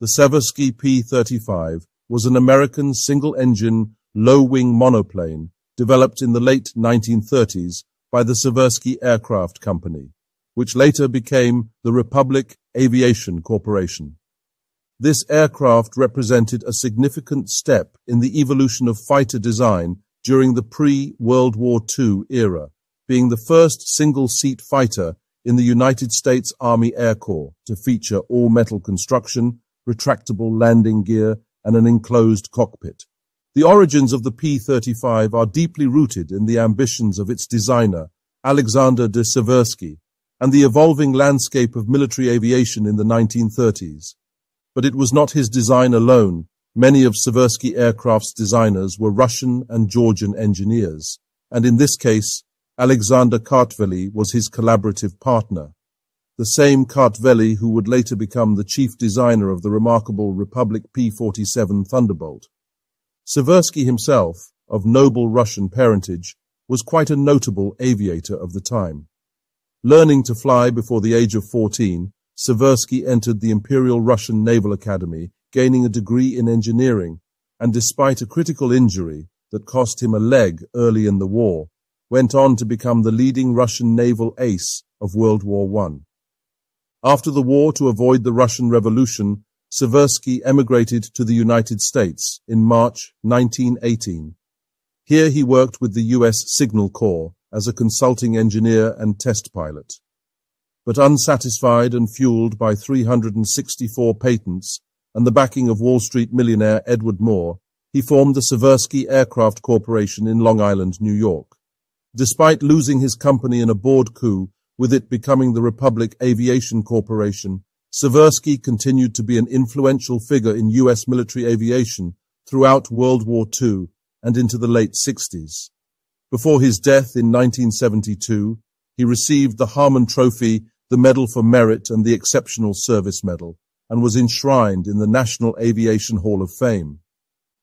The Seversky P-35 was an American single-engine, low-wing monoplane developed in the late 1930s by the Seversky Aircraft Company, which later became the Republic Aviation Corporation. This aircraft represented a significant step in the evolution of fighter design during the pre-World War II era, being the first single-seat fighter in the United States Army Air Corps to feature all-metal construction, retractable landing gear, and an enclosed cockpit. The origins of the P-35 are deeply rooted in the ambitions of its designer, Alexander de Seversky, and the evolving landscape of military aviation in the 1930s. But it was not his design alone. Many of Seversky Aircraft's designers were Russian and Georgian engineers, and in this case, Alexander Kartveli was his collaborative partner. The same Kartveli who would later become the chief designer of the remarkable Republic P-47 Thunderbolt. Seversky himself, of noble Russian parentage, was quite a notable aviator of the time. Learning to fly before the age of 14, Seversky entered the Imperial Russian Naval Academy, gaining a degree in engineering, and despite a critical injury that cost him a leg early in the war, went on to become the leading Russian naval ace of World War I. After the war, to avoid the Russian Revolution, Seversky emigrated to the United States in March 1918. Here he worked with the U.S. Signal Corps as a consulting engineer and test pilot but unsatisfied and fueled by 364 patents and the backing of Wall Street millionaire Edward Moore, he formed the Seversky Aircraft Corporation in Long Island, New York. Despite losing his company in a board coup, with it becoming the Republic Aviation Corporation, Seversky continued to be an influential figure in U.S. military aviation throughout World War II and into the late 60s. Before his death in 1972, he received the Harmon Trophy the Medal for Merit and the Exceptional Service Medal, and was enshrined in the National Aviation Hall of Fame.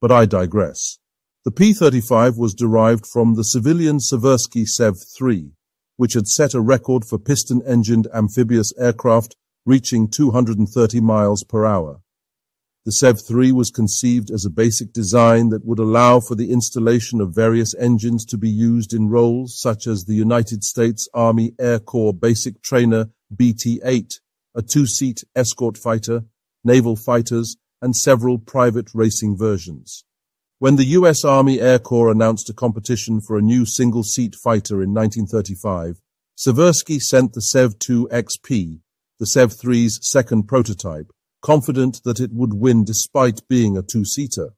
But I digress. The P-35 was derived from the civilian Seversky Sev-3, which had set a record for piston-engined amphibious aircraft reaching 230 miles per hour. The SEV-3 was conceived as a basic design that would allow for the installation of various engines to be used in roles such as the United States Army Air Corps Basic Trainer BT-8, a two-seat escort fighter, naval fighters, and several private racing versions. When the U.S. Army Air Corps announced a competition for a new single-seat fighter in 1935, Seversky sent the SEV-2 XP, the SEV-3's second prototype, confident that it would win despite being a two-seater.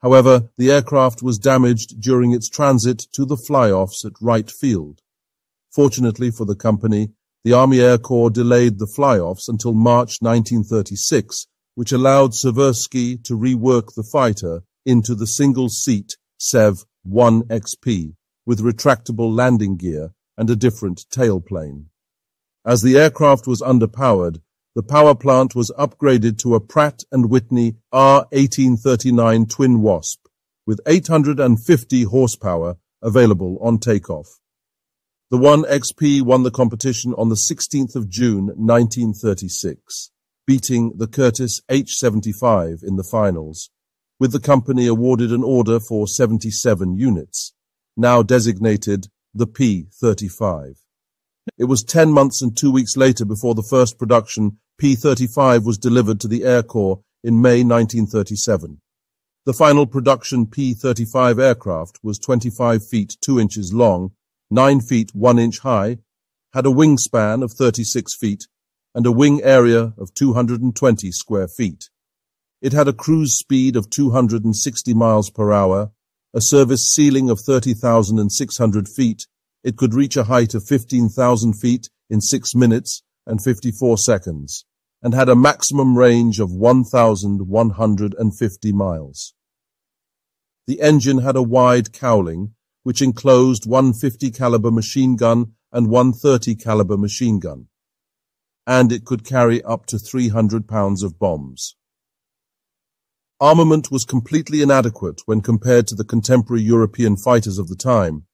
However, the aircraft was damaged during its transit to the fly-offs at Wright Field. Fortunately for the company, the Army Air Corps delayed the fly-offs until March 1936, which allowed Seversky to rework the fighter into the single-seat SEV-1XP with retractable landing gear and a different tailplane. As the aircraft was underpowered, the power plant was upgraded to a Pratt & Whitney R1839 Twin Wasp with 850 horsepower available on takeoff. The 1XP won the competition on the 16th of June 1936, beating the Curtiss H-75 in the finals, with the company awarded an order for 77 units, now designated the P-35. It was 10 months and two weeks later before the first production P-35 was delivered to the Air Corps in May 1937. The final production P-35 aircraft was 25 feet 2 inches long, 9 feet 1 inch high, had a wingspan of 36 feet, and a wing area of 220 square feet. It had a cruise speed of 260 miles per hour, a service ceiling of 30,600 feet. It could reach a height of 15,000 feet in 6 minutes and 54 seconds and had a maximum range of 1,150 miles. The engine had a wide cowling, which enclosed one 50 caliber machine gun and one 30 caliber machine gun, and it could carry up to 300 pounds of bombs. Armament was completely inadequate when compared to the contemporary European fighters of the time.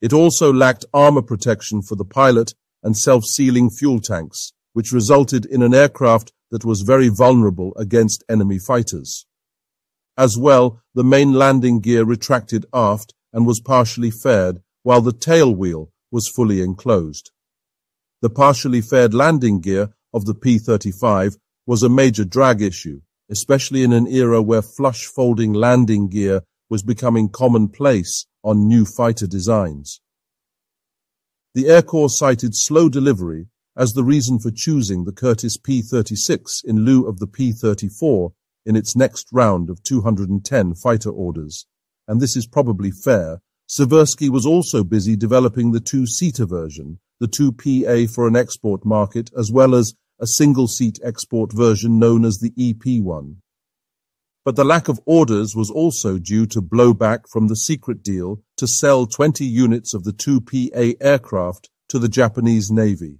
It also lacked armor protection for the pilot and self-sealing fuel tanks, which resulted in an aircraft that was very vulnerable against enemy fighters. As well, the main landing gear retracted aft and was partially faired, while the tail wheel was fully enclosed. The partially faired landing gear of the P-35 was a major drag issue, especially in an era where flush-folding landing gear was becoming commonplace on new fighter designs. The Air Corps cited slow delivery as the reason for choosing the Curtiss P-36 in lieu of the P-34 in its next round of 210 fighter orders, and this is probably fair. Seversky was also busy developing the two-seater version, the 2PA for an export market, as well as a single-seat export version known as the EP1. But the lack of orders was also due to blowback from the secret deal to sell 20 units of the 2PA aircraft to the Japanese Navy.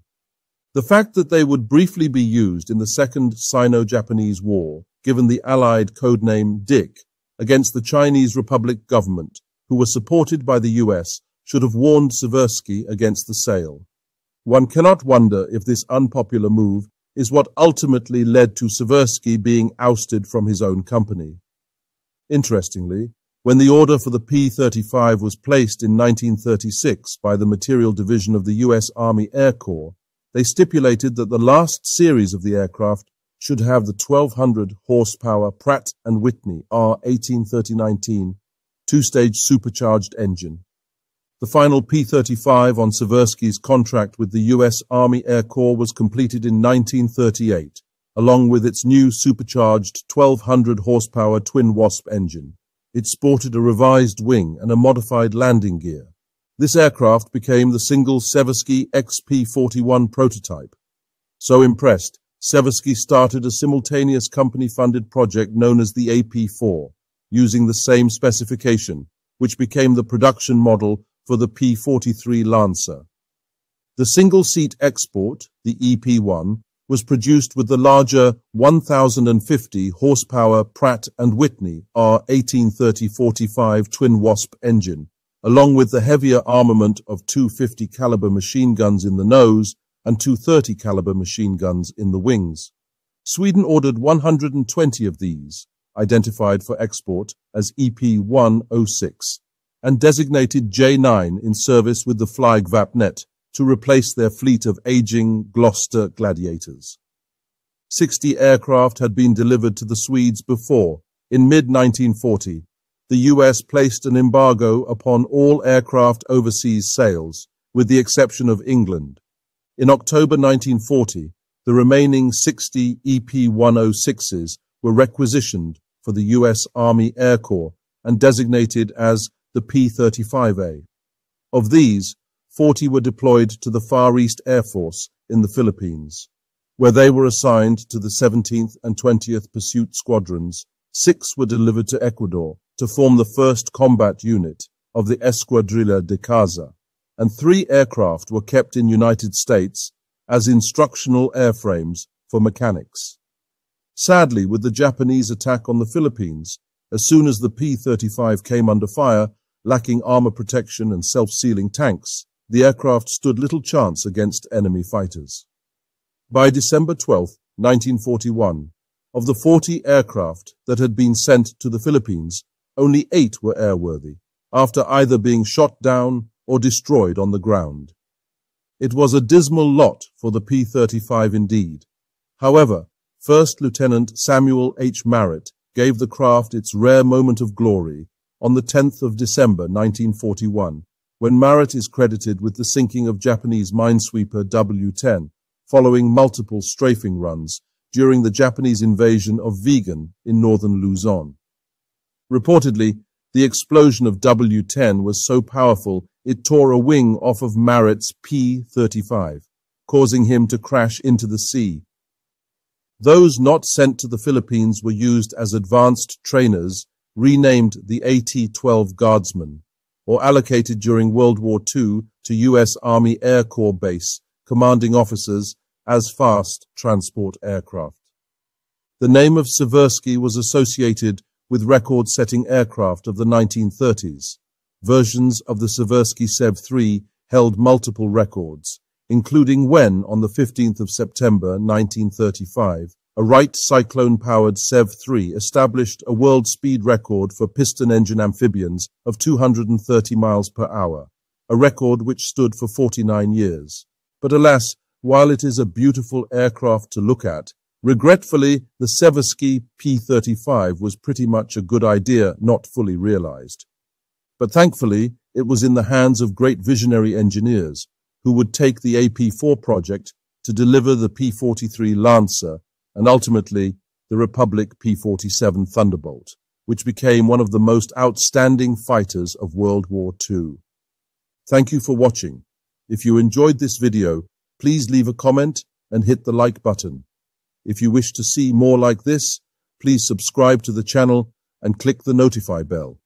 The fact that they would briefly be used in the Second Sino-Japanese War given the Allied codename Dick against the Chinese Republic government, who were supported by the US, should have warned Seversky against the sale. One cannot wonder if this unpopular move is what ultimately led to Seversky being ousted from his own company. Interestingly, when the order for the P-35 was placed in 1936 by the Material Division of the U.S. Army Air Corps, they stipulated that the last series of the aircraft should have the 1200 horsepower Pratt & Whitney R183019 two-stage supercharged engine. The final P-35 on Seversky's contract with the U.S. Army Air Corps was completed in 1938, along with its new supercharged 1200 horsepower twin Wasp engine. It sported a revised wing and a modified landing gear. This aircraft became the single Seversky XP-41 prototype. So impressed, Seversky started a simultaneous company-funded project known as the AP4, using the same specification, which became the production model for the P-43 Lancer. The single-seat export, the EP-1, was produced with the larger 1050 horsepower Pratt & Whitney R1830-45 twin Wasp engine, along with the heavier armament of 250 caliber machine guns in the nose and 230 caliber machine guns in the wings. Sweden ordered 120 of these, identified for export as EP-106, and designated J-9 in service with the Flygvapnet to replace their fleet of aging Gloster Gladiators. 60 aircraft had been delivered to the Swedes before, in mid-1940, the US placed an embargo upon all aircraft overseas sales, with the exception of England, in October 1940, the remaining 60 EP-106s were requisitioned for the U.S. Army Air Corps and designated as the P-35A. Of these, 40 were deployed to the Far East Air Force in the Philippines, where they were assigned to the 17th and 20th Pursuit Squadrons. Six were delivered to Ecuador to form the first combat unit of the Escuadrilla de Caza and three aircraft were kept in United States as instructional airframes for mechanics. Sadly, with the Japanese attack on the Philippines, as soon as the P-35 came under fire, lacking armor protection and self-sealing tanks, the aircraft stood little chance against enemy fighters. By December 12, 1941, of the 40 aircraft that had been sent to the Philippines, only eight were airworthy, after either being shot down or destroyed on the ground. It was a dismal lot for the P-35 indeed. However, First Lieutenant Samuel H. Marett gave the craft its rare moment of glory on the 10th of December 1941, when Marett is credited with the sinking of Japanese minesweeper W-10 following multiple strafing runs during the Japanese invasion of Vigan in northern Luzon. Reportedly, the explosion of W-10 was so powerful it tore a wing off of Marett's P-35, causing him to crash into the sea. Those not sent to the Philippines were used as advanced trainers, renamed the AT-12 Guardsmen, or allocated during World War II to U.S. Army Air Corps Base, commanding officers as fast transport aircraft. The name of Seversky was associated with record-setting aircraft of the 1930s, versions of the Seversky Sev-3 held multiple records, including when, on the 15th of September 1935, a Wright Cyclone-powered SEV-3 established a world speed record for piston engine amphibians of 230 miles per hour, a record which stood for 49 years. But alas, while it is a beautiful aircraft to look at, regretfully the Seversky P-35 was pretty much a good idea not fully realized. But thankfully, it was in the hands of great visionary engineers who would take the AP-4 project to deliver the P-43 Lancer and ultimately the Republic P-47 Thunderbolt, which became one of the most outstanding fighters of World War II. Thank you for watching. If you enjoyed this video, please leave a comment and hit the like button. If you wish to see more like this, please subscribe to the channel and click the notify bell.